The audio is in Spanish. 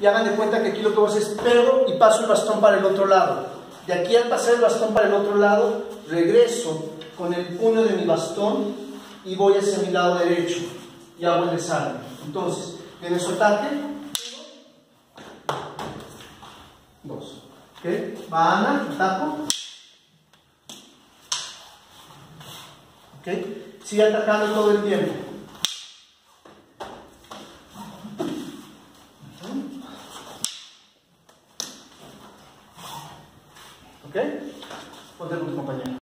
y hagan de cuenta que aquí lo que voy a hacer es pego y paso el bastón para el otro lado. De aquí al pasar el bastón para el otro lado, regreso con el puño de mi bastón y voy hacia mi lado derecho y hago el desarme. Entonces, en el soltate, dos. ¿Ok? Va Ana, tapo. ¿Ok? Sigue atacando todo el tiempo. ¿Ok? Ponte con tu compañero.